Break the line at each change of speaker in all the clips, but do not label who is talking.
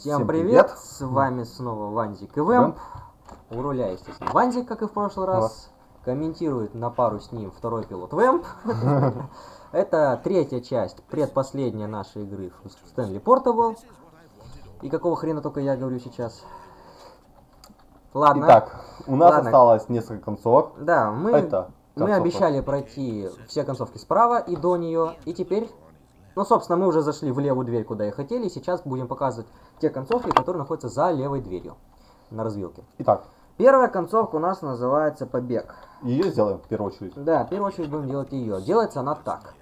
Всем, привет.
привет.
С вами снова Ванзик и Вэмп. У руля, естественно, Ванзик, как и в прошлый раз. Комментирует на пару с ним второй пилот Вэмп. Это третья часть, предпоследняя нашей игры в Stanley Portable. И какого хрена только я говорю сейчас? Ладно.
Итак, у нас
Ладно.
осталось несколько концовок.
Да, мы,
Это
мы
концовка.
обещали пройти все концовки справа и до нее. И теперь, ну, собственно, мы уже зашли в левую дверь, куда и хотели. И сейчас будем показывать те концовки, которые находятся за левой дверью на развилке.
Итак,
Первая концовка у нас называется «Побег».
ее сделаем в первую очередь.
Да, в первую очередь будем делать ее. Делается она так.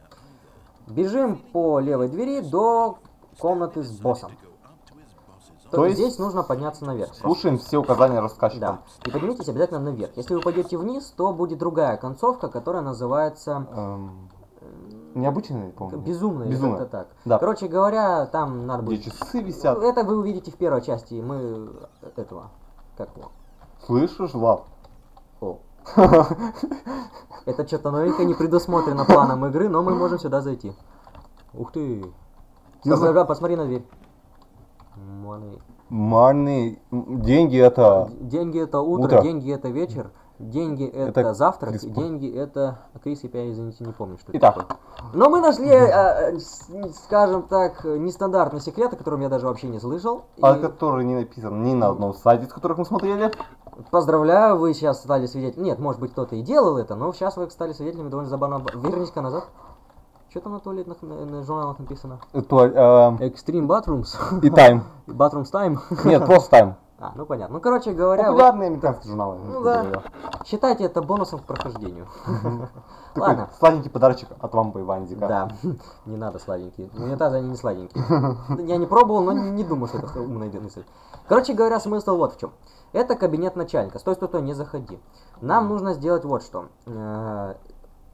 Бежим по левой двери до комнаты с боссом.
То
То
есть
здесь нужно подняться наверх. просто.
Слушаем все указания
Да.
рассказчика.
И поднимитесь обязательно наверх. Если вы пойдете вниз, то будет другая концовка, которая называется
Эм, необычный, по-моему.
Безумная, или
Безумная.
как-то так.
Да.
Короче говоря, там надо
Где
будет...
часы висят.
Это вы увидите в первой части. Мы этого... Как его?
Слышишь, Влад?
О. Это что-то новенькое, не предусмотрено планом игры, но мы можем сюда зайти. Ух ты.
Ну,
Посмотри, на дверь. Money.
Марный. Деньги это...
Деньги это утро,
Утро.
деньги это вечер, деньги это,
Это
завтрак,
Крис
деньги это... Крис, я, извините, не помню, что
Итак.
это такое. Но мы нашли, э, э, скажем так, нестандартный секрет, о котором я даже вообще не слышал.
А
И
который не написан ни на одном сайте, с которых мы смотрели.
Поздравляю, вы сейчас стали свидетелями. Нет, может быть, кто-то и делал это, но сейчас вы стали свидетелями довольно забавно. Вернись-ка назад. Что там на туалетных на, на журналах написано?
То, эм,
Extreme Bathrooms.
и Тайм.
Bathrooms Time.
Нет, просто Тайм.
А, ну понятно. Ну, короче говоря, вот
Популярные американские журналы.
Ну да. считайте это бонусом к прохождению. Ладно.
сладенький подарочек от Вампа и Ванзика.
Да, не надо сладенькие. Унитазы они не сладенькие. Я не пробовал, но не, думаю, что это умная мысль. Короче говоря, смысл вот в чем. Это кабинет начальника. Стой, стой, стой, не заходи. Нам нужно сделать вот что. Э,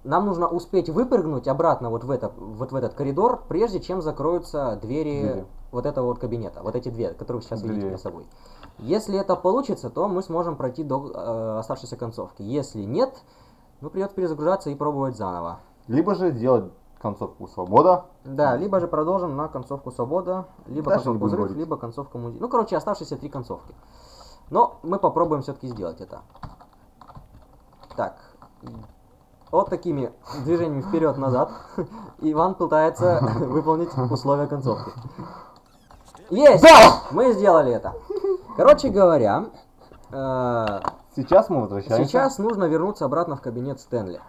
Нам нужно успеть выпрыгнуть обратно вот в, это, вот в этот коридор, прежде чем закроются двери,
Двери.
вот этого вот кабинета. Вот эти две, которые вы сейчас видите
Двери.
перед собой. Если это получится, то мы сможем пройти до э, оставшейся концовки. Если нет, ну придется перезагружаться и пробовать заново.
Либо же делать концовку свобода.
Да, либо же продолжим на концовку свобода, либо
Дальше не
концовку взрыв,
говорить.
либо концовку музей. Ну, короче, оставшиеся три концовки. Но мы попробуем все-таки сделать это. Так. Вот такими движениями вперед-назад Иван пытается выполнить условия концовки. Есть!
Да!
Мы сделали это. Короче говоря, э,
Сейчас мы возвращаемся.
сейчас нужно вернуться обратно в кабинет Стэнли.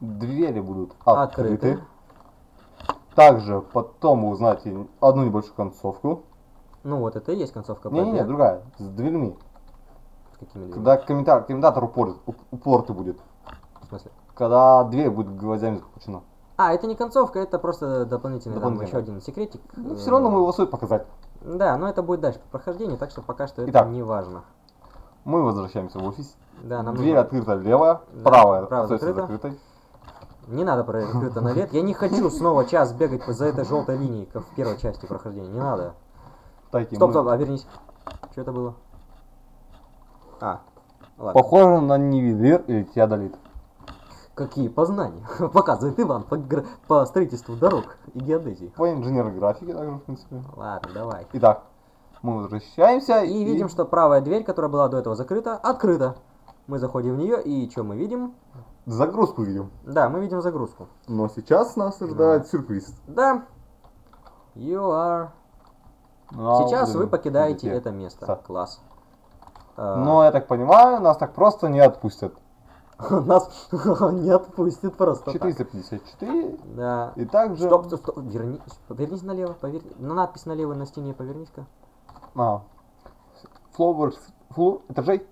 Двери будут
Открыты.
открыты. Также потом вы узнаете одну небольшую концовку.
Ну вот это и есть концовка
Не-не-не, другая. С дверьми.
С какими дверьми?
Когда комментатор, комментатор упорт, уп- упорты будет.
В смысле?
Когда дверь будет гвоздями закручена.
А, это не концовка, это просто дополнительный там еще один секретик.
Ну,
Э,
все равно мы его стоит показать.
Да, но это будет дальше по прохождению, так что пока что это
Итак.
не важно.
Мы возвращаемся в офис.
Да, нам
Дверь
нужно-
открыта левая,
Да,
правая
правая закрыта.
закрытой.
Не надо про открыто на лет. Я не хочу снова час бегать за этой желтой линией, как в первой части прохождения. Не надо.
Кстати,
Стоп,
мы-
стоп, обернись. Что это было? А, ладно.
Похоже на нивелир или теодолит.
Какие познания показывает Иван по, по строительству дорог и геодезии.
По инженерной графике также, в принципе.
Ладно, давай.
Итак, мы возвращаемся
И видим, что правая дверь, которая была до этого закрыта, открыта. Мы заходим в нее, и что мы видим?
загрузку видим.
Да, мы видим загрузку.
Но сейчас нас ожидает сюрприз.
Да. You are.
Ну,
Сейчас
блин,
вы покидаете
видите.
это место.
Да.
Класс. А,
Но я так понимаю, нас так просто не отпустят.
Нас не отпустит просто. так.
454
Да.
и также...
Стоп, стоп, стоп. Вернись, повернись налево, поверни. На надпись налево на стене повернись-ка.
А, флоу, флу, этажей.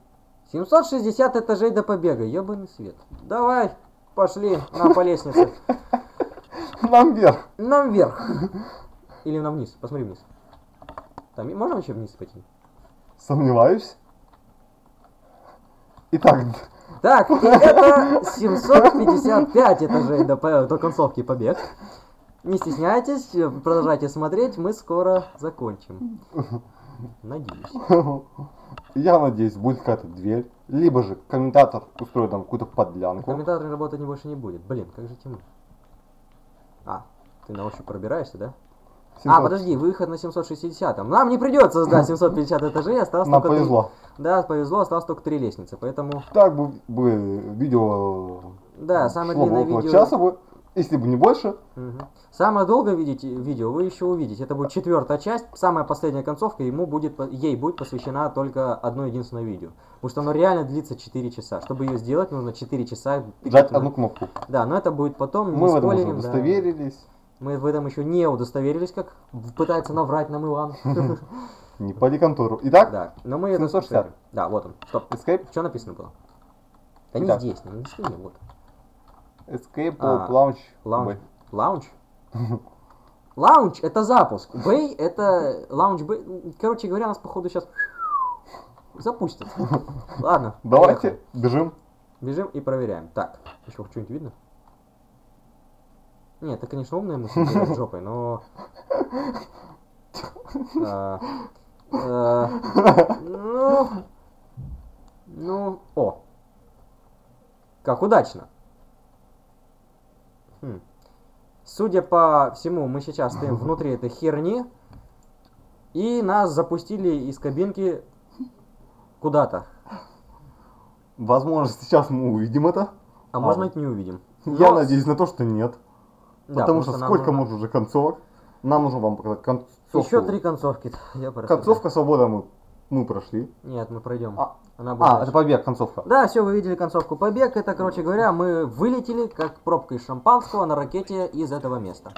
760 этажей до побега, ебаный свет. Давай, пошли нам по лестнице.
Нам вверх.
Нам вверх. Или нам вниз, посмотри вниз. Там можно еще вниз пойти?
Сомневаюсь. Итак,
Так, и это 755 этажей до, до концовки побег. Не стесняйтесь, продолжайте смотреть, мы скоро закончим. Надеюсь.
я надеюсь, будет какая-то дверь. Либо же комментатор устроит нам какую-то подлянку.
Комментатор работать не больше не будет. Блин, как же темно. А, ты на ощупь пробираешься, да? А,
700.
подожди, выход на 760. Нам не придется сдать 750 этажей, осталось
Нам
только
повезло.
Да, повезло, осталось только три лестницы, поэтому...
Так бы, бы видео
Да, самое
шло бы
длинное видео...
часа бы, если бы не больше.
Мгм. Самое долгое видите, видео вы еще увидите. Это будет четвертая часть, самая последняя концовка, ему будет, ей будет посвящена только одно единственное видео. Потому что оно реально длится 4 часа. Чтобы ее сделать, нужно 4 часа.
Жать одну кнопку.
Да, но это будет потом,
Мы в этом уже
спойлерим, да. Мы в этом еще не удостоверились, как пытается наврать нам Иван.
Не поди контору. Итак,
Да, но мы это
760.
спойлерим. Да, вот он. Стоп.
Escape,
Что написано было? Да не здесь, не сильно, вот.
Escape,
А,
Launch. Б.
Лаунж? Лаунж это запуск. Бэй это лаунж бэй. Короче говоря, нас походу сейчас запустят. Ладно.
Давайте,
поехали.
бежим.
Бежим и проверяем. Так, еще что-нибудь видно? Нет, это, конечно, умная мысль делать жопой, но... А, э, Ну... Ну... О! Как удачно! Хм. Судя по всему, мы сейчас стоим внутри этой херни, и нас запустили из кабинки куда-то.
Возможно, сейчас мы увидим это.
А
А,
может быть не увидим.
Я
Но-
надеюсь на то, что нет.
Да,
потому что
нам
сколько
нужно-
может уже концовок. Нам нужно вам показать концовку.
Еще три концовки. Я
Концовка свобода мы, мы прошли.
Нет, мы пройдем.
А,
Она будет
А,
дальше.
это побег, концовка.
Да, все, вы видели концовку побег. Это, короче говоря, мы вылетели, как пробка из шампанского на ракете из этого места.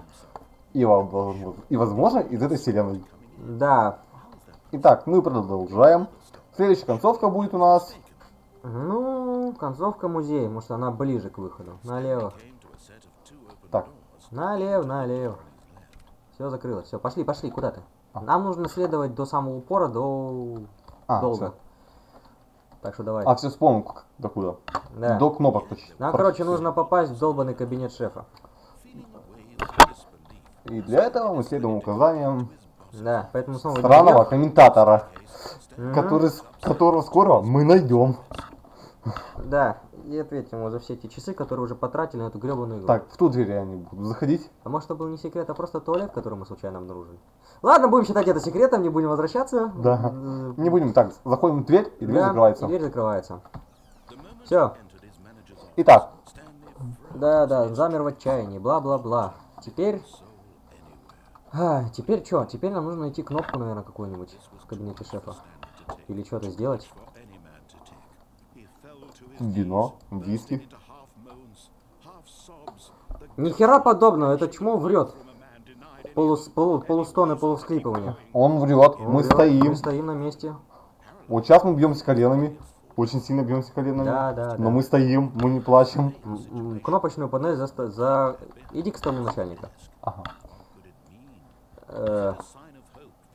И, и возможно, из этой вселенной.
Да.
Итак, мы продолжаем. Следующая концовка будет у нас.
Ну, концовка музея, может она ближе к выходу. Налево. Налево, налево. Все закрылось. Все, пошли, пошли, куда ты?
А.
Нам нужно следовать до самого упора, до
а,
долго.
всё.
Так что давай.
А, все вспомнил, как- докуда.
Да.
До кнопок почти.
Нам, короче, нужно попасть в долбанный кабинет шефа.
И для этого мы следуем указаниям
Да, поэтому снова
странного
вверх.
комментатора,
Мгм.
который, с- которого скоро мы найдем.
Да, и ответим ему за все эти часы, которые уже потратили на эту гребаную игру.
Так, в ту дверь я не буду заходить.
А может, это был не секрет, а просто туалет, который мы случайно обнаружили? Ладно, будем считать это секретом, не будем возвращаться.
Да. Не будем так, заходим в дверь, и дверь
да,
закрывается.
и дверь закрывается. Все.
Итак,
Да, да, замер в отчаянии, бла-бла-бла. Теперь... А, теперь что? Теперь нам нужно найти кнопку, наверное, какую-нибудь в кабинете шефа. Или что-то сделать.
Вино, виски.
Ни хера подобного, это чмо врет. Полус, полу, полустоны, полувсклипывания.
Он врет,
Он
мы
врет,
стоим.
Мы стоим на месте.
Вот сейчас мы бьемся коленами. Очень сильно бьемся коленами.
Да, да,
Но
да.
мы стоим, мы не плачем.
Кнопочную панель за, за... Иди к столу начальника.
Ага.
Э,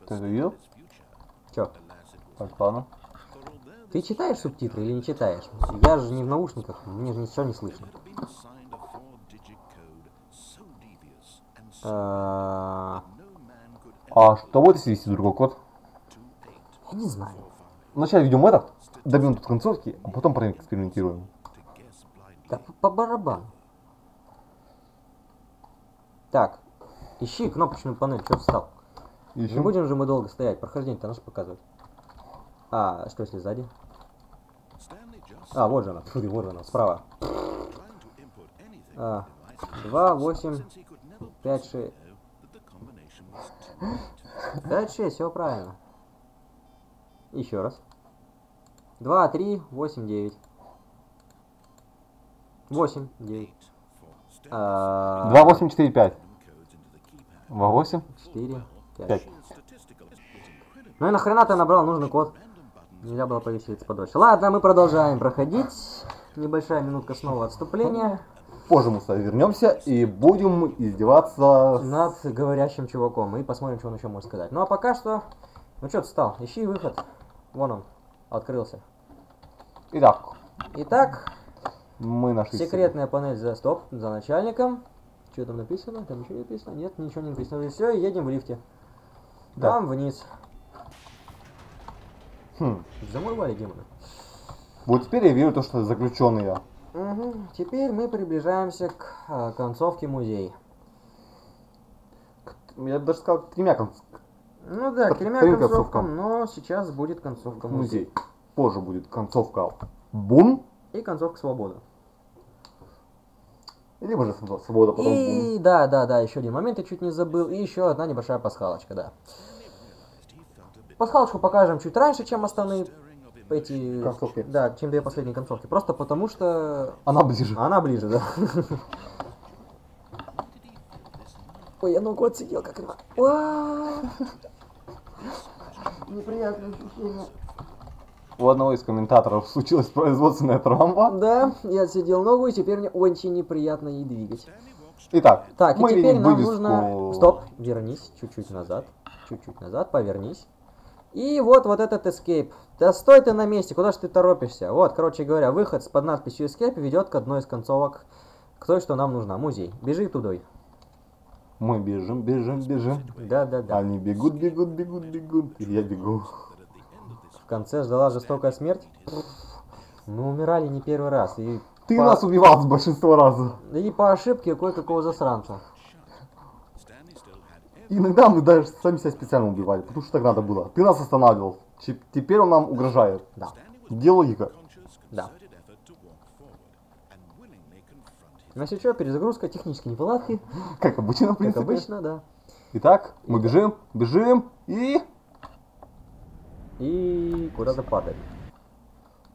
Ты это видел?
чё?
Так, ладно.
Ты читаешь субтитры или не читаешь? Я же не в наушниках, мне же ничего не слышно. Э,
А что будет, если ввести другой код?
Я не знаю.
Вначале ведем этот, добьем тут концовки, а потом проэкспериментируем.
Да по, барабану. Так, ищи кнопочную панель, что встал? Не
Ищем.
будем же мы долго стоять, прохождение-то наш показывать. А, что если сзади? А, вот же она, Фу, вот же она, справа. А, 2, 8, 5, 6. 5, 6, все правильно. Еще раз. 2, 3, 8, 9. 8, 9. А,
2, 8, 4, 5. 2, 8,
4, 5.
5.
Ну и нахрена ты набрал нужный код? Нельзя было повеселиться подольше. Ладно, мы продолжаем проходить. Небольшая минутка снова отступления
Позже мы сюда вернемся и будем издеваться.
над говорящим чуваком. И посмотрим, что он еще может сказать. Ну а пока что... Ну что ты стал? Ищи выход. Вон он. Открылся.
Итак,
Итак,
мы нашли...
секретная панель за стоп, за начальником. Что там написано? Там ничего не написано? Нет, ничего не написано. Все, едем в лифте.
Да.
Там вниз.
Хм.
Замурвали демона.
Вот теперь я верю в то, что заключенные.
Мгм. Теперь мы приближаемся к а, концовке музея.
Я бы даже сказал, тремя конц-
Ну да,
Под-
тремя
трем
концовкам,
концовкам.
но сейчас будет концовка музей.
музей. Позже будет концовка бум,
И концовка свобода.
либо же свобода, потом бум.
И да, да, да, еще один момент я чуть не забыл. И еще одна небольшая пасхалочка, да. Пасхалочку покажем чуть раньше, чем основные эти...
Концовки.
Да, чем две последние концовки. Просто потому что
Она ближе.
она ближе, да. Ой, я ногу отсидел, как. Уа! Неприятное ощущение.
У одного из комментаторов случилась производственная травма.
Да, я отсидел ногу, и теперь мне очень неприятно ей двигать.
Итак,
Так,
мы
и теперь нам
вывеску.
нужно... Стоп, вернись чуть-чуть назад. Чуть-чуть назад, повернись. И вот, вот этот escape. Да стой ты на месте, куда же ты торопишься? Вот, короче говоря, выход с под надписью escape ведет к одной из концовок. К той, что нам нужна. Музей. Бежи тудой.
Мы бежим, бежим, бежим.
Да-да-да.
Они бегут, бегут, бегут, бегут. И я бегу.
В конце ждала жестокая смерть. Мы умирали не первый раз. И
Ты
по...
нас убивал с большинства раза.
И по ошибке кое-какого засранца.
Иногда мы даже сами себя специально убивали, потому что так надо было. Ты нас останавливал. Теперь он нам угрожает.
Да.
Где логика?
Да. Но если что, перезагрузка, технические неполадки.
Как обычно, в
Как
принципе.
обычно, да.
Итак, мы бежим, бежим и...
И куда-то падает.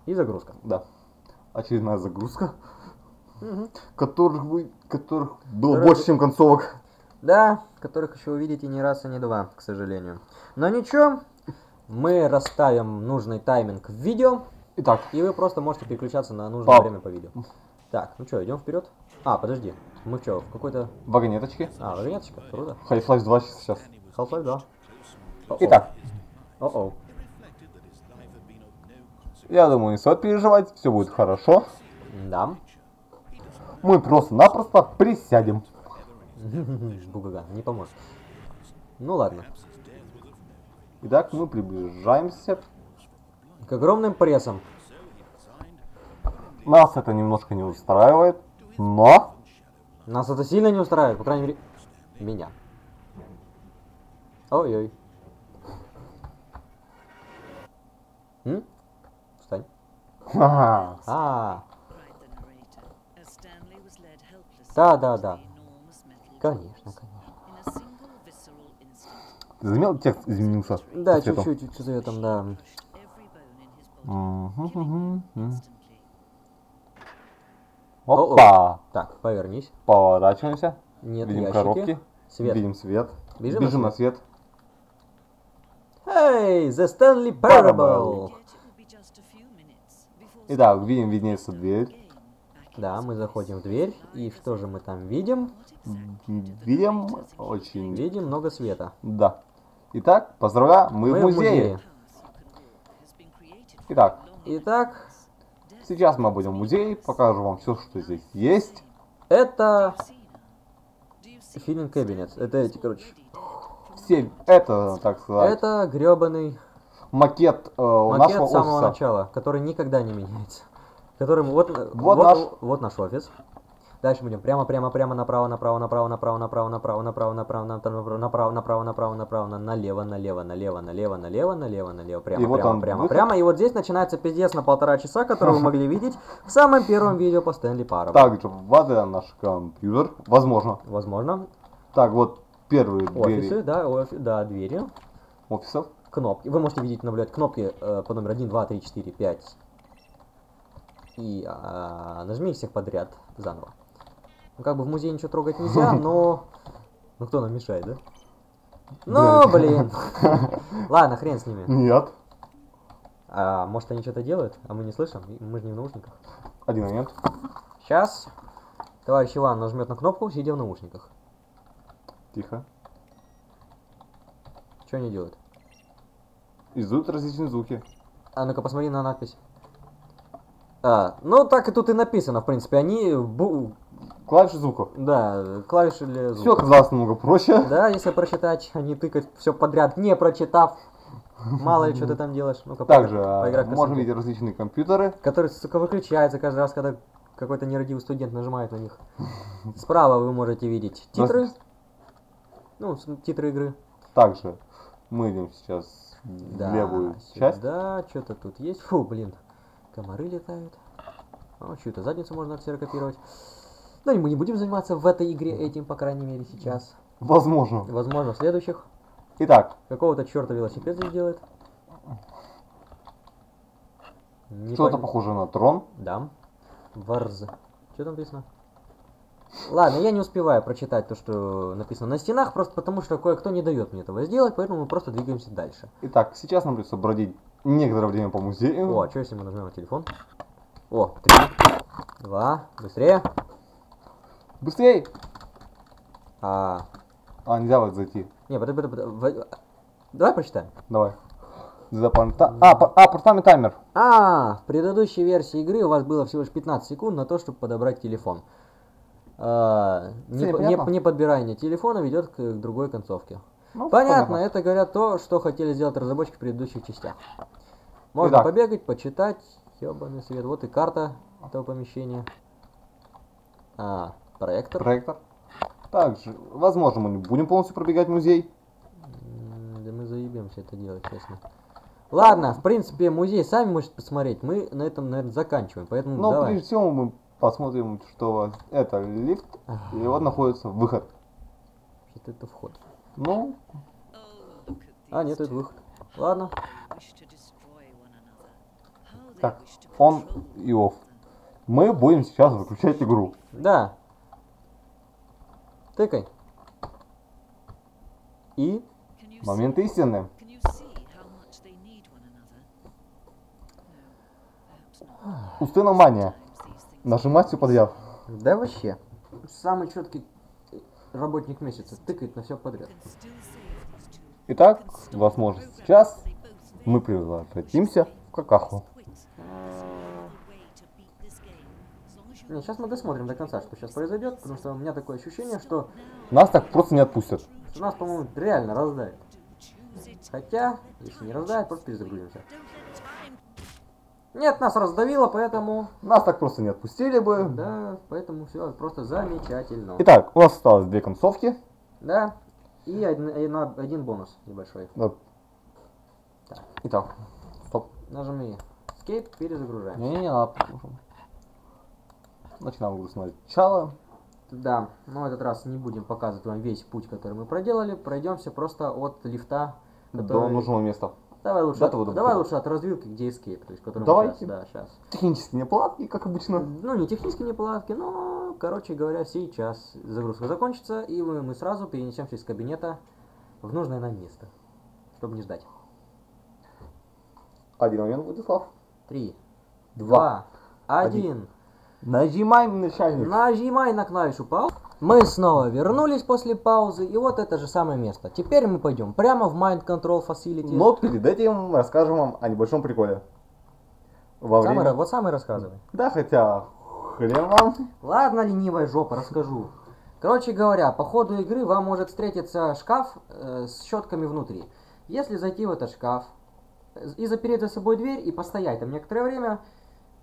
И загрузка.
Да. Очередная загрузка,
Мгм.
которых, вы, которых было
Которая-
больше, чем концовок.
Да, которых еще увидите не раз и не два, к сожалению. Но ничего, мы расставим нужный тайминг в видео,
Итак,
и вы просто можете переключаться на нужное
Пап.
время по видео. Так, ну что, идем вперед? А, подожди, мы что, в какой-то...
вагонеточки.
А, вагонеточка, круто.
Half-Life 2 сейчас.
Half-Life 2. О-о.
Итак,
О-о.
я думаю, не стоит переживать, все будет хорошо.
Да.
Мы просто-напросто присядем.
Бугага, не поможет. Ну ладно.
Итак, мы приближаемся.
К огромным прессам.
Нас это немножко не устраивает, но...
Нас это сильно не устраивает, по крайней мере, меня. Ой-ой. М? Встань. А, Да, да, да. Конечно, конечно.
Ты заметил, текст изменился?
Да,
чуть-чуть,
чуть-чуть цветом, да.
Опа!
Так, повернись.
Поворачиваемся.
Нет,
Видим
ящики.
коробки.
Свет.
Видим свет.
Бежим,
Бежим
на
свет.
Эй, the Stanley
Parable! Итак, видим, виднеется дверь.
Да, мы заходим в дверь, и что же мы там видим?
Видим очень...
Видим много света.
Да. Итак, поздравляю, мы,
Мы
в музее.
for
Итак,
Итак,
сейчас мы будем в музее, покажу вам все, что здесь есть.
это Филин Кабинет. Это эти, короче,
Все, это, так сказать,
это гребаный
макет, э,
макет
нашего
с самого
офиса.
начала, который никогда не меняется. Который мы- вот, вот,
Вот
вот,
наш-
наш офис. Дальше будем прямо, прямо, прямо, направо, направо, направо, направо, направо, направо, направо, направо, направо, направо, направо, направо, направо, на- налево, налево, налево, налево, налево, налево, налево, прямо, прямо, прямо, прямо. И вот здесь начинается пиздец на полтора часа, который вы могли видеть в самом первом видео по Стэнли Пару.
Также вода наш компьютер, возможно.
Возможно.
Так, вот первые
Офисы,
двери
да, офи- да, двери.
офисов.
кнопки. Вы можете видеть, наблюдать кнопки э, по номеру 1, 2, 3, 4, 5. И а, нажми их всех подряд заново. Ну, как бы в музее ничего трогать нельзя, но... Ну, кто нам мешает, да? Ну, блин. Ладно, хрен с ними.
Нет.
А, может, они что-то делают, а мы не слышим? Мы же не в наушниках.
Один момент.
Сейчас товарищ Иван нажмет на кнопку, сидя в наушниках.
Тихо.
Что они делают?
Издают различные звуки.
А ну-ка посмотри на надпись. А, ну так и тут и написано, в принципе, они бу-
Клавиши звуков.
Да, клавиши для
Все
звука.
оказалось намного проще.
Да, если прочитать, а не тыкать все подряд, не прочитав. Мало ли, что ты там делаешь. Ну-ка,
Также
поиграй-
а,
поиграй
можно видеть различные компьютеры.
Который, сука, выключается каждый раз, когда какой-то нерадивый студент нажимает на них. Справа вы можете видеть титры. Ну, титры игры.
Также мы идем сейчас в
Да,
левую часть.
Да, что-то тут есть. Фу, блин. Комары летают. О, чью-то задницу можно ксерокопировать. Но мы не будем заниматься в этой игре этим, по крайней мере, сейчас.
Возможно.
Возможно, в следующих.
Итак,
Какого-то черта велосипед здесь делает.
Что-то
пон-
похоже на трон.
Да. Варз. Что там написано? Ладно, я не успеваю прочитать то, что написано на стенах, просто потому что кое-кто не дает мне этого сделать, поэтому мы просто двигаемся дальше.
Итак, сейчас нам придется бродить некоторое время по музею.
О, а что если мы нажмем на телефон? О, три, два, быстрее.
Быстрей!
А,
А, нельзя вот зайти.
не, подожди, подожди, подожди. Давай прочитаем.
Давай. Запамята... А, по- а, апартамент таймер.
А, в предыдущей версии игры у вас было всего лишь 15 секунд на то, чтобы подобрать телефон. А, не, не, не подбирание телефона ведет к, к другой концовке.
Ну,
Понятно, это говорят то, что хотели сделать разработчики в предыдущих частях. Можно
Итак.
побегать, почитать. Ёбаный свет. Вот и карта этого помещения. А, проектор.
Проектор. Также, возможно, мы не будем полностью пробегать музей.
Да мы заебемся это делать, честно. Ладно, в принципе, музей сами можете посмотреть. Мы на этом, наверное, заканчиваем. Поэтому
Но
давай.
прежде всего мы посмотрим, что это лифт, и вот находится выход.
Что-то это вход.
Ну,
А, нет, это выход. Ладно.
Так, он и офф. Мы будем сейчас выключать игру.
Да. Тыкай. И
Момент истины.
these things
Нажимать все подряд.
Да вообще. Самый четкий работник месяца. Тыкает на все подряд.
Итак, возможно, сейчас мы превратимся в какаху.
Не, сейчас мы досмотрим до конца, что сейчас произойдет, потому что у меня такое ощущение, что
Нас так просто не отпустят.
что нас, по-моему, реально
it,
Хотя, если не раздавит, просто перезагрузимся. Нет, нас раздавило, поэтому...
Нас так просто не отпустили бы.
Да, поэтому все просто замечательно.
Итак, у нас осталось две концовки.
Да, и один, один- бонус небольшой.
Да. Итак, стоп.
Нажми Escape, перезагружаем.
Не-не-не, надо. Начинаем игру с начала.
Да, но этот раз не будем показывать вам весь путь, который мы проделали. Пройдемся просто от лифта.
До
который-
нужного места.
Давай лучше,
до
от,
до
давай лучше от развилки, где escape, то есть, который
Давайте.
сейчас, да, сейчас.
Технические неполадки, как обычно.
Ну, не технические неполадки, но, короче говоря, сейчас загрузка закончится, и мы, мы сразу перенесемся из кабинета в нужное нам место, чтобы не ждать.
Один момент, Владислав.
Три,
Два.
два, один.
Нажимаем начальник.
Нажимай на клавишу пауз. Мы снова вернулись после паузы, и вот это же самое место. Теперь мы пойдем прямо в Mind Control Facility.
Но перед этим расскажем вам о небольшом приколе. Во
Самый
время...
ра- вот самый рассказывай.
Да, хотя хрен вам.
Ладно, ленивая жопа, расскажу. Короче говоря, по ходу игры вам может встретиться шкаф э, с щетками внутри. Если зайти в этот шкаф э, и запереть за собой дверь и постоять там некоторое время,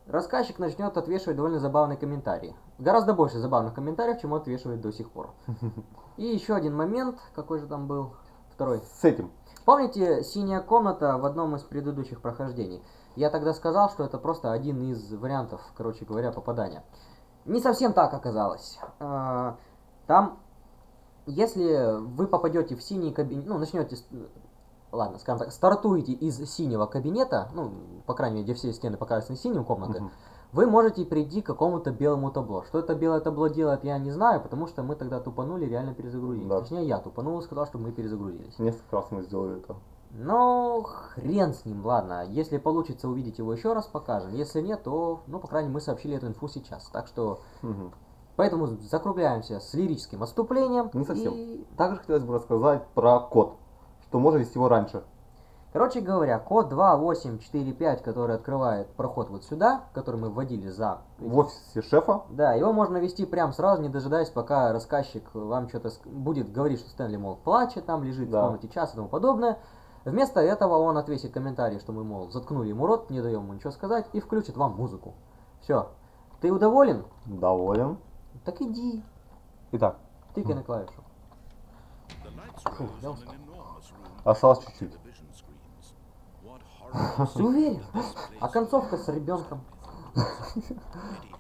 рассказчик начнет отвешивать довольно забавные комментарии. Гораздо больше забавных комментариев, чем он отвешивает до сих пор. И еще один момент, какой же там был? Второй.
С этим.
Помните синяя комната в одном из предыдущих прохождений? Я тогда сказал, что это просто один из вариантов, короче говоря, попадания. Не совсем так оказалось. А, Там, если вы попадете в синий кабинет, ну, начнете, ладно, скажем так, стартуете из синего кабинета, ну, по крайней мере, где все стены покрашены синим комнаты,
Мгм.
вы можете прийти к какому-то белому табло. Что это белое табло делает, я не знаю, потому что мы тогда тупанули, реально перезагрузились.
Да.
Точнее, я тупанул и сказал, что мы перезагрузились.
Несколько раз мы сделали это.
Ну, хрен с ним, ладно. Если получится увидеть его еще раз, покажем. Если нет, то, ну, по крайней мере, мы сообщили эту инфу сейчас. Так что,
Мгм.
поэтому закругляемся с лирическим отступлением.
Не совсем.
И,
Также хотелось бы рассказать про код, что можно вести его раньше.
короче говоря, код 2845, который открывает проход вот сюда, который мы вводили за...
В офисе шефа
Да, его можно вести прям сразу, не дожидаясь, пока рассказчик вам что-то будет говорить, что Стэнли, мол, плачет, там лежит
Да.
в комнате час и тому подобное. Вместо этого он ответит комментарий, что мы, мол, заткнули ему рот, не даем ему ничего сказать, и включит вам музыку. Все. Ты удоволен?
доволен.
Так иди.
Итак,
Тыкай на клавишу. Фу, я устал.
Осталось чуть-чуть.
Уверен? А концовка с ребенком?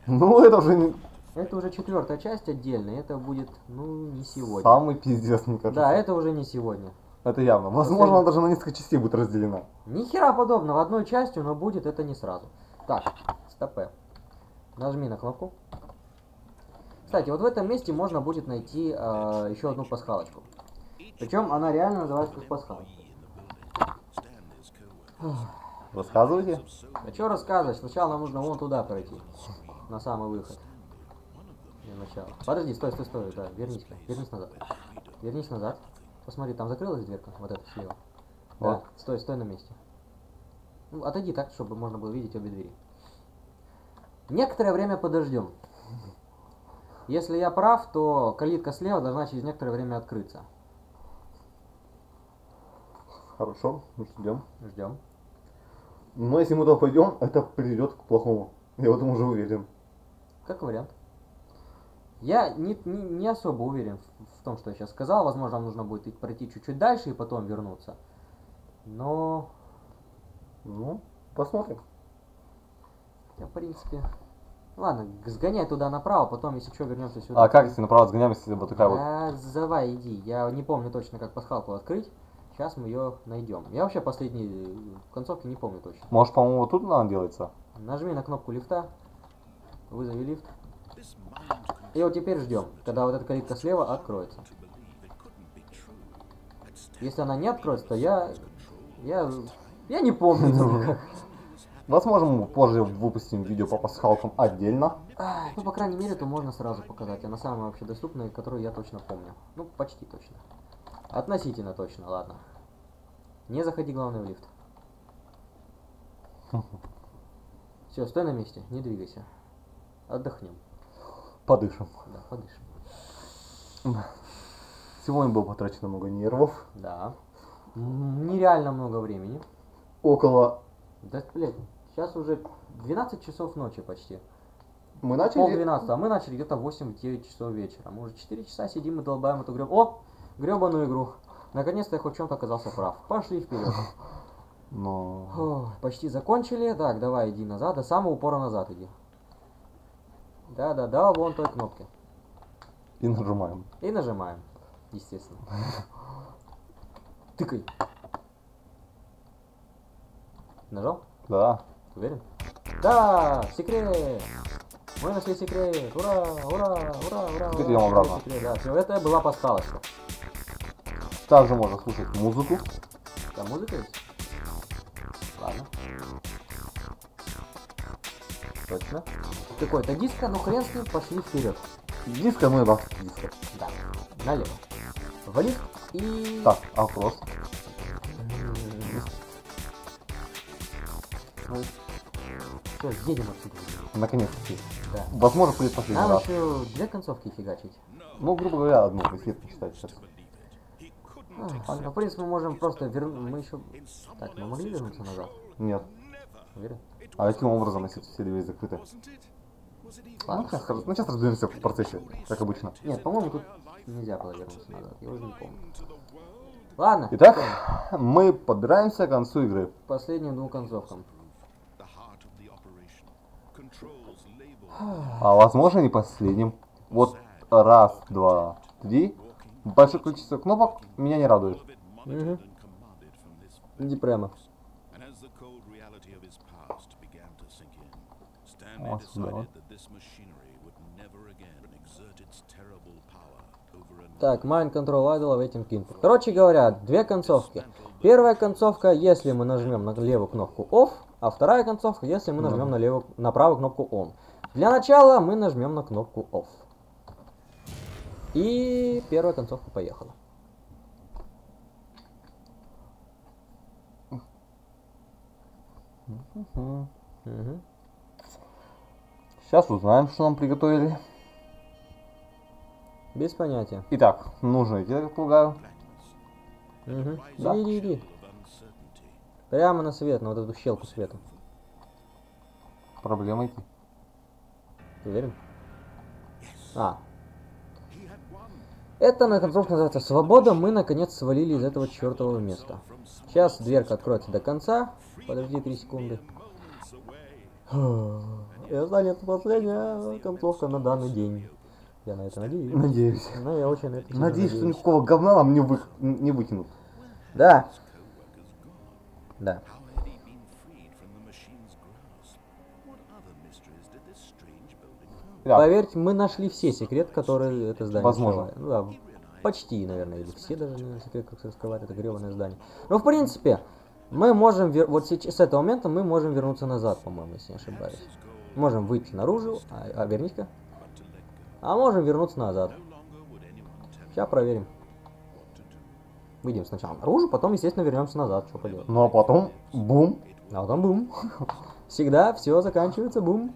Ну, это уже не
Это уже четвертая часть отдельная, это будет, ну, не сегодня.
самый пиздец, мне кажется.
Да, это уже не сегодня.
Это явно. Возможно, она даже на несколько частей будет разделена.
Ни хера подобного, одной частью, но будет это не сразу. Так, стопэ. Нажми на кнопку. Кстати, вот в этом месте можно будет найти э, еще одну пасхалочку. Причем она реально называется как пасхалочка.
Рассказывайте.
А что рассказывать? Сначала нам нужно вон туда пройти. На самый выход. Для начала. Подожди, стой, стой, стой, да, вернись-ка. Вернись назад. Вернись назад. Посмотри, там закрылась дверка, вот эта слева. Да,
Вот.
стой, стой на месте. Ну, отойди так, чтобы можно было видеть обе двери. Некоторое время подождем. Если я прав, то калитка слева должна через некоторое время открыться.
Хорошо, ну ждем.
Ждем.
Но если мы туда пойдем, это приведет к плохому. Я в этом уже уверен.
Как вариант. Я не, не, не особо уверен в, в том, что я сейчас сказал. Возможно, нам нужно будет пройти чуть-чуть дальше и потом вернуться. Но
Ну, посмотрим.
я, в принципе... Ладно, сгоняй туда направо, потом, если что, вернемся сюда.
А как если направо сгоняем, если вот такая вот...
А, давай, иди. Я не помню точно, как пасхалку открыть. Сейчас мы ее найдем. Я вообще последние в концовке не помню точно.
Может, по-моему, вот тут надо делается?
Нажми на кнопку лифта. Вызови лифт. И вот теперь ждем, когда вот эта калитка слева откроется. Если она не откроется, то я... Я... Я не помню.
Возможно, мы позже выпустим видео по пасхалкам отдельно.
Ну, по крайней мере, то можно сразу показать. Она самая вообще доступная, которую я точно помню. Ну, почти точно. Относительно точно, ладно. Не заходи, главное, в лифт. Все, стой на месте, не двигайся. Отдохнем.
Подышим.
Да, подышим.
Сегодня было потрачено много нервов.
Да. Нереально много времени.
Около...
Да, блядь, сейчас уже 12 часов ночи почти.
Мы
Пол
начали...
12, а мы начали где-то 8-9 часов вечера. Мы уже 4 часа сидим и долбаем эту греб... О! Гребаную игру. Наконец-то я хоть в чем-то оказался прав. Пошли вперед.
Но...
Фух, почти закончили. Так, давай, иди назад. До самого упора назад иди. Да-да-да, вон той кнопки.
И нажимаем.
И нажимаем. Естественно. Тыкай. Нажал?
Да.
Уверен? Да! Секрет! Мы нашли секрет! Ура! Ура! Ура! Ура!
Идем обратно.
секрет, Да, все, это была пасхалочка.
Также можно слушать музыку.
Там музыка есть? Ладно. Точно. Какой-то диско, ну хрен с ним, пошли вперед.
Диско, мы раз диско.
Да. Налево. В лифт и...
Так, а вопрос.
Все, едем отсюда.
Наконец-таки.
Да.
Возможно, будет последний
Нам
раз.
еще две концовки фигачить.
Ну, грубо говоря, одну, если это считать сейчас.
А, ну, в принципе, мы можем просто вернуть... Мы еще... Так, мы могли вернуться назад?
Нет.
Уверен?
А каким образом, если все двери закрыты? Ну,
Ладно.
сейчас, ну, сейчас разберемся в процессе, как обычно.
Нет, по-моему, тут нельзя было вернуться назад. Я уже не помню. Ладно.
Итак, мы подбираемся к концу игры.
Последним двум концовкам.
А возможно не последним. Вот раз, два, три. Большое количество кнопок меня не радует.
Угу. Иди прямо. Так, Mind Control Idol Awaiting Input. Короче говоря, две концовки. Первая концовка, если мы нажмем на левую кнопку Off, а вторая концовка, если мы нажмем на, левую, на правую кнопку On. Для начала мы нажмем на кнопку Off. И первая концовка поехала.
Сейчас узнаем, что нам приготовили.
Без понятия.
Итак, нужно идти, я так полагаю. Да.
Иди, иди. Прямо на свет, на вот эту щелку света.
Проблема идти.
Ты уверен? А. Это на концовке называется «Свобода». Мы наконец свалили из этого чертового места. Сейчас дверка откроется до конца. Подожди три секунды. И останется последняя концовка на данный день. Я на это надеюсь.
Надеюсь.
Ну, я очень на это
Надеюсь, что никакого говна нам не, вы... не выкинут.
Да. Да.
Да.
Поверьте, мы нашли все секреты, которые это здание
Возможно.
скрывает. Ну да, почти, наверное, или все даже не секрет, как скрывает это гребаное здание. Но в принципе, мы можем, вер- вот сейчас, с этого момента мы можем вернуться назад, по-моему, если не ошибаюсь. Можем выйти наружу, а, а вернись-ка. А можем вернуться назад. Сейчас проверим. Выйдем сначала наружу, потом, естественно, вернемся назад, что поделать.
Ну а потом, бум.
А потом бум. Всегда все заканчивается бум.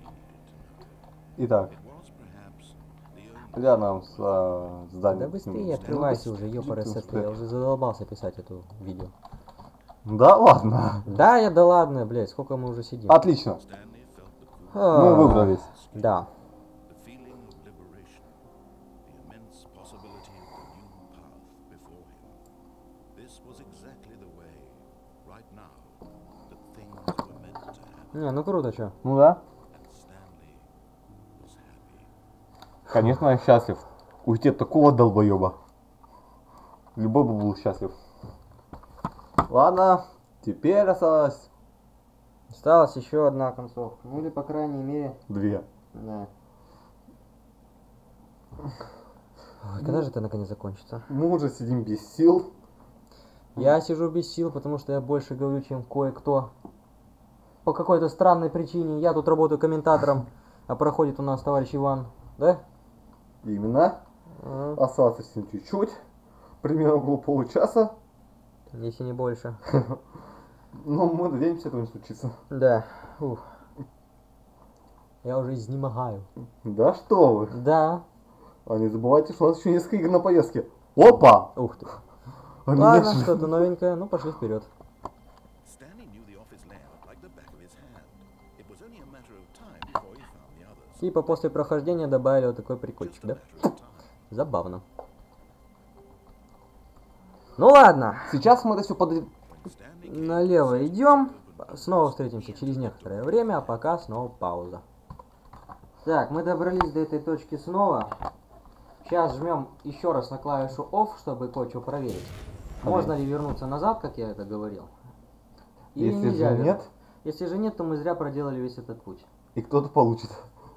Итак, рядом с а, зданием.
Да быстрее открывайся уже, ёпарасет, я уже задолбался писать эту видео.
Да ладно.
Да, я да ладно, блядь, сколько мы уже сидим.
Отлично. Мы
А,
выбрались.
Да.
The feeling of liberation, the immense
Конечно, я счастлив. Уйти от такого долбоеба. Любой бы был счастлив. Ладно, теперь осталось
Осталась еще одна концовка. Ну или, по крайней мере,
две.
да. Ой, когда же это наконец закончится?
Мы уже сидим без сил.
Я сижу без сил, потому что я больше говорю, чем кое-кто. По какой-то странной причине. Я тут работаю комментатором, а проходит у нас товарищ Иван. Да?
Именно.
А,
Осталось совсем чуть-чуть. Примерно около получаса.
Если не больше.
Но мы надеемся, этого не случится.
Да. Ух. Я уже изнемогаю.
Да что вы.
Да.
А не забывайте, что у нас еще несколько игр на поездке. Опа!
Ух ты.
А
Ладно, что-то новенькое. Ну, пошли вперед. Типа после прохождения добавили вот такой прикольчик, да? Забавно. Ну ладно,
Сейчас мы это все под...
налево идем. Снова встретимся через некоторое время, а пока снова пауза. Так, мы добрались до этой точки снова. Сейчас жмем еще раз на клавишу OFF, чтобы кое-что проверить. Можно ли вернуться назад, как я это говорил? Или
Если
нельзя
же
вернуть?
нет,
Если же нет, то мы зря проделали весь этот путь.
и кто-то получит.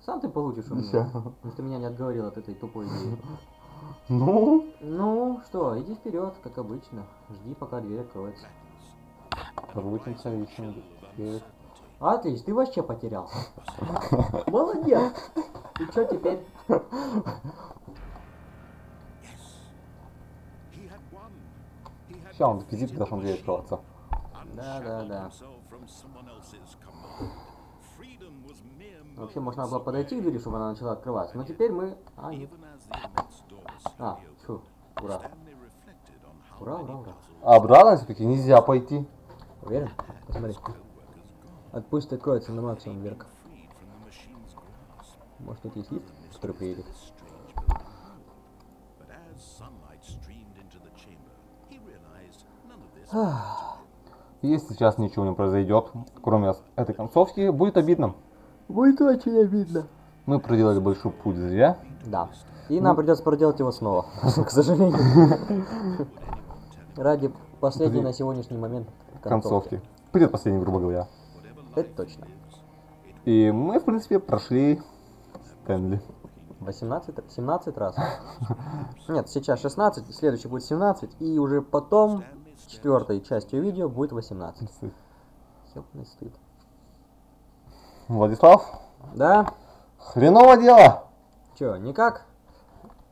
Сам ты получишь у меня. Потому что меня не отговорил от этой тупой идеи.
Ну,
Ну что, иди вперед, как обычно. Жди, пока дверь откроется.
крутимся, ищем. Вперед.
Отлично, ты вообще потерялся. Молодец. И что теперь?
Сейчас он визит должен дверь открываться.
Да, да, да. Вообще можно было подойти к двери, чтобы она начала открываться. Но теперь мы... А, нет. А, фу, ура. Ура, ура, ура.
puzzles
Обратно все-таки нельзя пойти.
Уверен? Посмотри. От пусть откроется на максимум
grasp.
Может тут есть лифт, который приедет?
Strange
Если сейчас ничего не произойдет, кроме этой концовки, будет обидно.
Будет очень обидно.
Мы проделали большой путь зря.
Да. И нам придется проделать его снова, к сожалению. Ради последней на сегодняшний момент концовки.
Предпоследней, грубо говоря.
Это точно.
И мы, в принципе, прошли Стэнли.
18, р- 17 раз. Нет, сейчас 16, следующий будет 17, и уже потом, четвертой частью видео, будет 18. Ёбаный стыд.
Владислав,
Да?
хреново дело.
Чё, никак?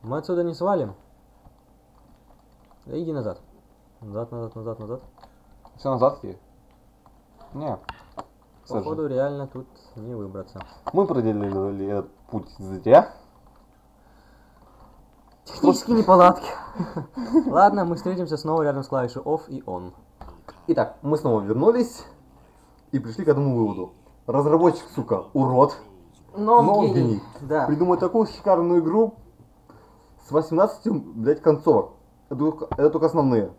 Мы отсюда не свалим? Да иди назад. Назад, назад, назад, назад.
Все назад идти? Не.
Походу реально тут не выбраться.
Мы проделали этот путь зря.
Технические неполадки. Ладно, мы встретимся снова рядом с клавишей OFF и ON.
Итак, мы снова вернулись и пришли к одному выводу. Разработчик, сука, урод.
Но,
Но
гений.
гений.
Да.
Придумал такую шикарную игру с 18, блядь, концовок. Это, только- это только основные.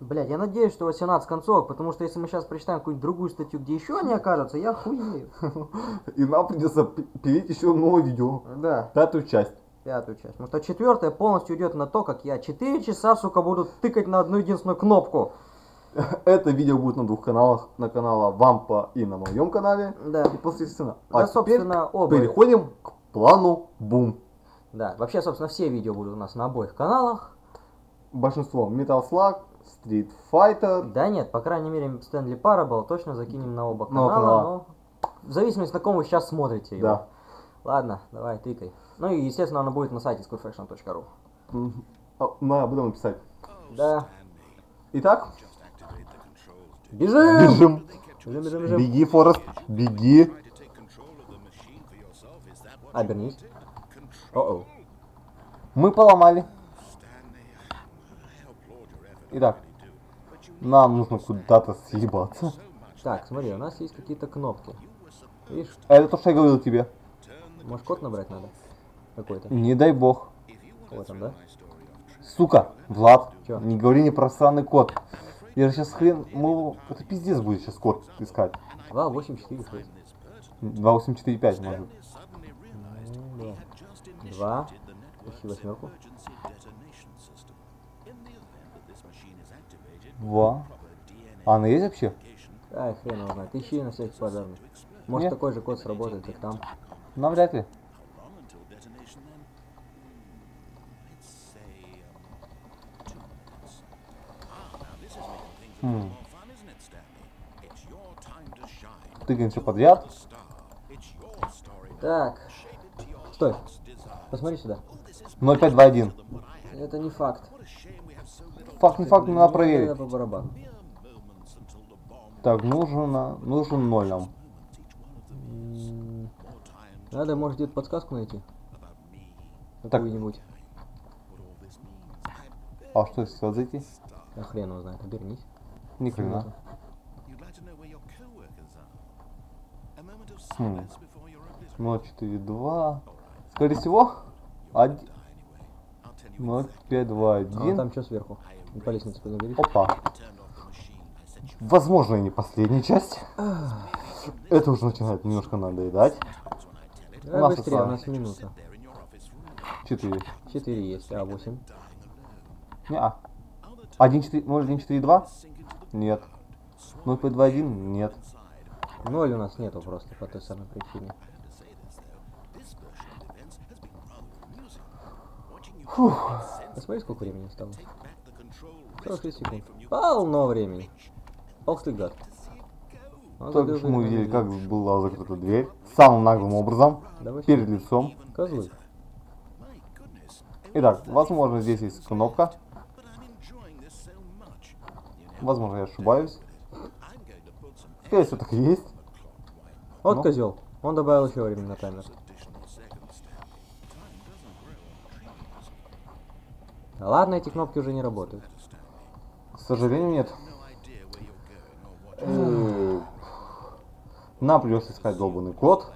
Блять, я надеюсь, что 18 концовок, потому что если мы сейчас прочитаем какую-нибудь другую статью, где еще они окажутся, я хуею.
И нам придется пи- пилить еще новое видео.
Да,
Пятую часть.
Пятую часть. Потому что четвертая полностью идет на то, как я 4 часа, сука, буду тыкать на одну единственную кнопку.
Это видео будет на двух каналах. На канала Вампа и на моем канале.
Да.
И после сцены.
Да,
А
собственно, оба.
переходим к плану Бум.
Да, вообще, собственно, все видео будут у нас на обоих каналах.
Большинство Metal Slug, Street Fighter.
Да нет, по крайней мере, Стэнли Парабл точно закинем на оба
На оба
канала,
канала.
но в зависимости, на ком вы сейчас смотрите его.
Да.
Ладно, давай, тыкай. Ну и, естественно, оно будет на сайте squidfaction.ru.
Мгм. А, Надо об этом написать.
Да.
Итак,
Бежим!
бежим.
Бежим, бежим, бежим.
Беги, Форест, беги.
Обернись. О-оу.
Мы поломали. Итак, нам нужно куда-то съебаться.
Так, смотри, у нас есть какие-то кнопки. Видишь,
Это то, что я говорил тебе.
может код набрать надо? Какой-то.
Не дай бог.
Вот он, да?
Сука, Влад,
Чё?
не говори мне про сраный код. Я же сейчас хрен, ну, это пиздец будет сейчас код искать.
2, 8, 4, 6.
2845 может.
2. Ищи восьмерку.
Два. А она есть вообще?
Ай, хрен его знает. Ищи на всякий пожарный. Может
Нет.
такой же код сработает, как там.
Навряд ли. Хм. Тыкаем все подряд.
Так. Стой. Посмотри сюда.
0521.
Это не факт.
Факт не факт, надо
Это
проверить.
по барабану.
Так, нужен, нужен ноль нам.
М, Надо, может, где-то подсказку найти. Какую-нибудь.
А что, если сюда зайти?
А хрен его знает. Обернись.
Ни хрена.
Oblivion.
042. Скорее всего, один-
Anyway, I'll tell you
Ну,
exactly.
А
0521.
там что сверху? По лестнице поднаберись.
Опа. Возможно, и не последняя часть. Это уже начинает немножко надоедать.
Давай
нас
быстрее, у нас минута.
4.
4 есть, а 8.
Не-а. 1, 4, 0, 1, 4, 2? Нет. 0, 5, 2, 1? Нет.
0 у нас нету просто по той самой причине. Посмотри, сколько времени осталось. 46 секунд. Полно времени. Ох ты гад.
Только что мы видели, как была закрыта дверь. Самым наглым образом.
Давай
Перед лицом.
Козлы.
Итак, возможно, здесь есть кнопка. Возможно, я ошибаюсь. Скорее всего, так и есть.
Вот
Ну.
козел. Он добавил еще времени на таймер. ладно, эти кнопки уже не работают.
К сожалению, нет. Э, Нам придется искать долбанный код.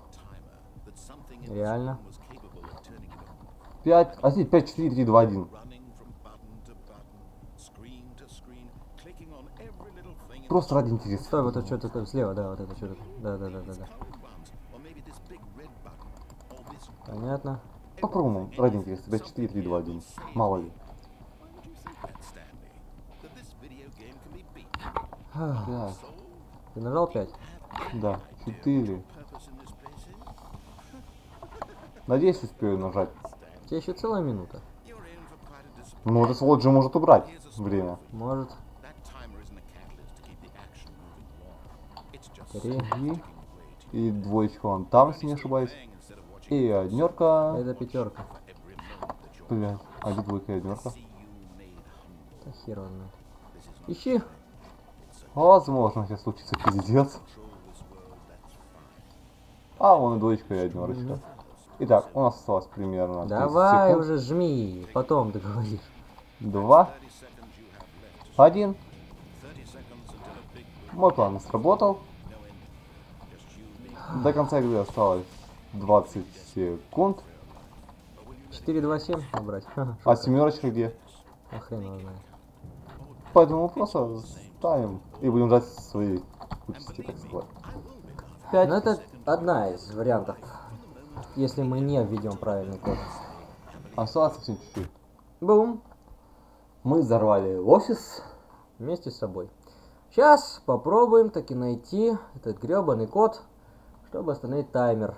Реально.
was capable of turning it on.
5, а здесь 5, 4, 3, 2, 1. Просто ради интереса.
Стой, вот это что такое слева, да, вот это что такое. Да, да, да, да, да. Понятно.
Попробуем ради интереса. 5, 4, 3, 2, 1. Мало ли. 5,
Ты нажал 5?
да, 4.
Purpose in this place is?
Надеюсь, успею нажать.
У тебя еще целая минута.
Ну, сволочь же может убрать время.
Может. Три.
И, двоечка вон там, если не ошибаюсь. И однерка.
Это пятерка.
Блядь, а где двойка и однерка?
Да хер его знает. Ищи.
Возможно, сейчас случится пиздец. А, вон и двоечка и однерочка. Итак, у нас осталось примерно 30
Давай
секунд.
уже жми, потом договоришь.
Два. Один. Мой план сработал. До конца игры осталось 20 секунд.
427 набрать.
А семерочка где?
а хрен его знает.
Поэтому просто ставим и будем ждать своей участи, так сказать.
Но Ну, это одна из вариантов, если мы не введем правильный код.
Осталось совсем чуть-чуть.
Бум.
Мы взорвали офис.
Вместе с собой. Сейчас попробуем таки найти этот гребаный код, чтобы остановить таймер.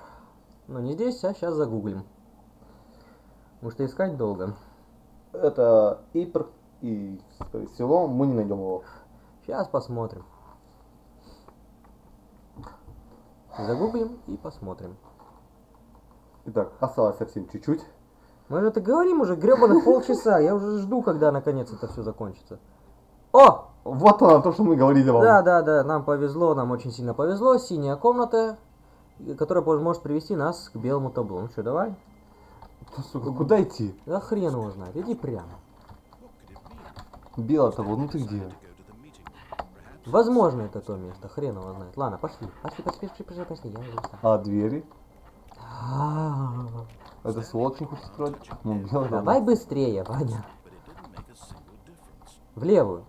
Но не здесь, а сейчас загуглим. Потому что искать долго.
Это и, пр- и всего мы не найдем его.
Сейчас посмотрим. Загуглим и посмотрим.
Итак, осталось совсем чуть-чуть.
Мы же это говорим уже гребаных полчаса. Я уже жду, когда наконец это все закончится. О!
Вот оно, то, что мы говорили вам.
Да, да, да, нам повезло, нам очень сильно повезло. Синяя комната, которая может привести нас к белому табло. Ну что, давай?
Да, сука, куда идти?
Да хрен его знает, иди прямо.
Белое того, ну ты где?
Возможно, это то место, хрен его знает. Ладно, пошли. Пошли, пошли, пошли, пошли, пошли, я уже.
А двери?
А,
Это не хочет строить? Ну,
Давай быстрее, Ваня. В левую.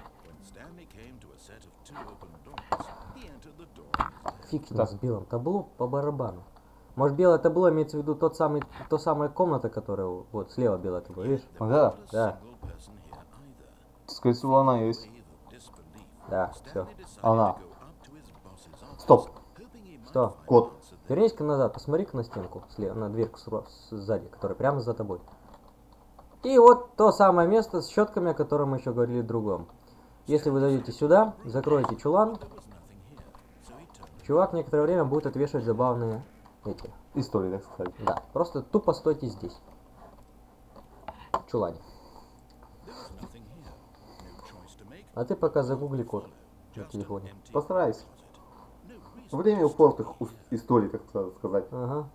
Фиг ним с белым табло по барабану. Может белое табло имеется в виду тот самый, то самая комната, которая вот слева белое табло, видишь?
Да,
Да,
скорее всего она есть.
Да, все.
Она. Стоп.
Что?
Кот.
Вернись-ка назад, посмотри-ка на стенку, слева, на дверку сзади, которая прямо за тобой. И вот то самое место с щетками, о котором мы еще говорили другом. Если вы зайдете сюда, закроете чулан, чувак некоторое время будет отвешивать забавные эти.
История, так сказать.
Да, просто тупо стойте здесь. В чулане. А ты пока загугли код на телефоне.
Постарайся. Время упоротых ус- историй, так сказать.
Ага.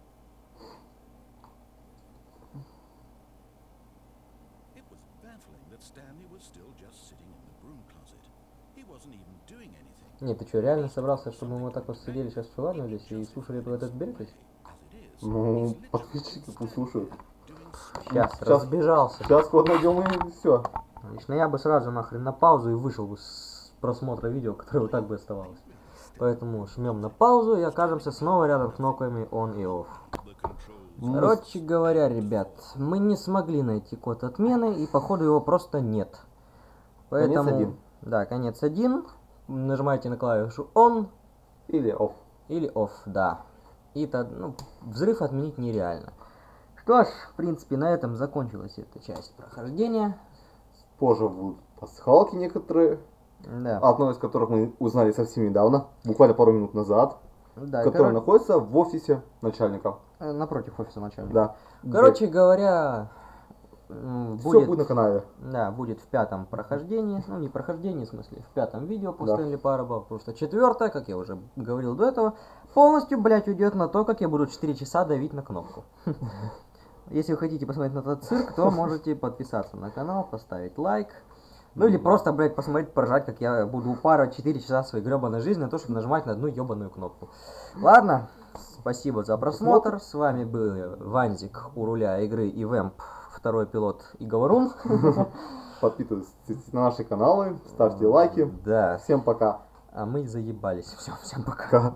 Нет, ты что, реально собрался, чтобы мы вот так вот сидели сейчас здесь и слушали бы этот
is,
Ну, подписчики пусть слушают.
Сейчас,
Сейчас.
разбежался.
Сейчас код найдем и все.
Лично я бы сразу нахрен на паузу и вышел бы с просмотра видео, которое вот так бы оставалось. Поэтому жмем на паузу и окажемся снова рядом с кнопками on и off. Короче говоря, ребят, мы не смогли найти код отмены и походу его просто нет. Поэтому,
один.
Да, конец один. Нажимаете на клавишу on
Или off.
или off, да. И то, ну, взрыв отменить нереально. Что ж, в принципе, на этом закончилась эта часть прохождения.
Позже будут пасхалки некоторые,
Да,
одно из которых мы узнали совсем недавно, буквально пару минут назад,
да
которое
коро-
находится в офисе начальника.
э, напротив офиса начальника.
Да.
Короче говоря, м,
все
будет,
будет на канале.
да, будет в пятом прохождении, ну не прохождении, в смысле, в пятом видео по
Да.
Стэнли Парабл, потому что четвертое, как я уже говорил до этого, полностью, блядь, уйдет на то, как я буду 4 часа давить на кнопку. Если вы хотите посмотреть на этот цирк, то можете подписаться на канал, поставить лайк. Ну или просто, блядь, посмотреть, поржать, как я буду упарывать 4 часа своей гребаной жизни на то, чтобы нажимать на одну ебаную кнопку. Ладно, спасибо за просмотр. С вами был Ванзик у руля игры и Вэмп, второй пилот и Говорун.
Подписывайтесь на наши каналы, ставьте лайки.
Да,
Всем пока.
а мы заебались. Все, всем пока.
Пока.